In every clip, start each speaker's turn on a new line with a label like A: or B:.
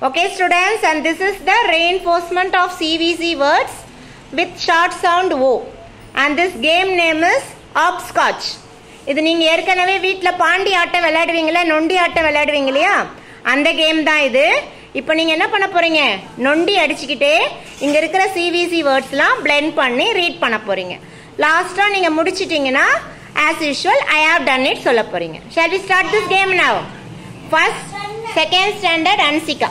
A: Okay, students, and this is the reinforcement of CVC words with short sound O. And this game name is Hopscotch. இது நீங்க ஏற்கனவே வீட்டில் பாண்டி ஆட்டம் விளையாடுவீங்களா நொண்டி ஆட்டம் விளையாடுவீங்க இல்லையா? அந்த கேம் தான் இது. இப்போ நீங்க என்ன பண்ண போறீங்க? நொண்டி அடிச்சுக்கிட்டே இங்க இருக்கிற சிவிசி வேர்ட்ஸ்லாம் பிளெண்ட் பண்ணி ரீட் பண்ண போறீங்க. லாஸ்டா நீங்க முடிச்சிட்டீங்கன்னா as usual I have done it சொல்ல போறீங்க. Shall we start this game now first second standard Anshika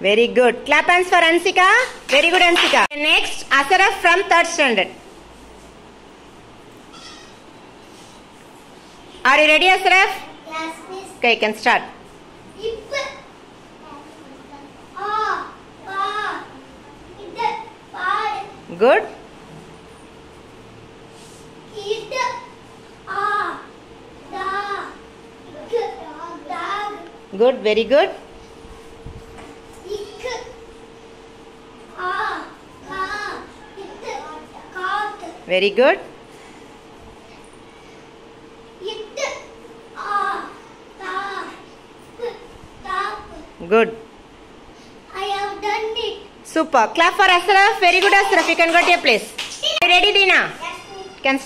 A: Very good. Clap hands for Ansika. Very good, Ansika. Next, Asaraf from third standard. Are you ready, Asraf?
B: Yes, please.
A: Okay, you can start. Good. Good, very good. Very good. Good.
B: I have done it.
A: Super. Clap for Asraf. Very good Asraf. You can go to your place. Dina. You ready Dina?
B: Yes.
A: Can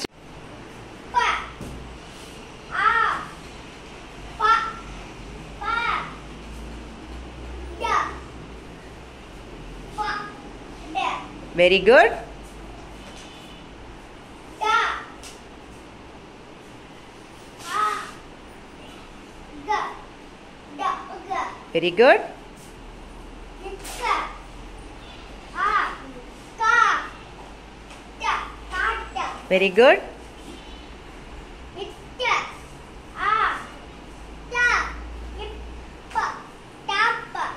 A: Very good. Very good. Very good.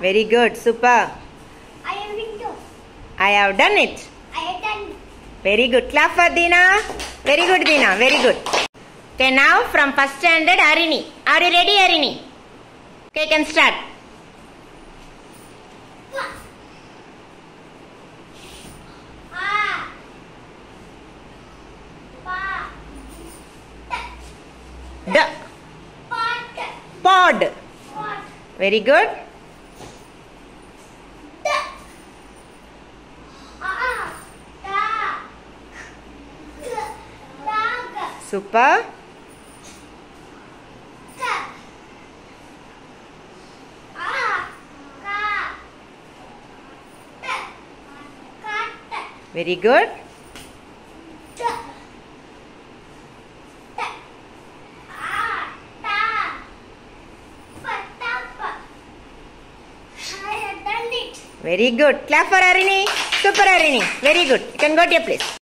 A: Very good. Super.
B: I am window.
A: I have done it.
B: I have done
A: Very good. Clap for Dina. Very good, Dina. Very good. Okay, now from first standard, Arini. Are you ready, Arini? Okay, can start. Very good. Super. Very good.
B: Da. Da. A. Ta. Patappa. I have done it.
A: Very good. Clap for Arini. Super Arini. Very good. You can go to your place.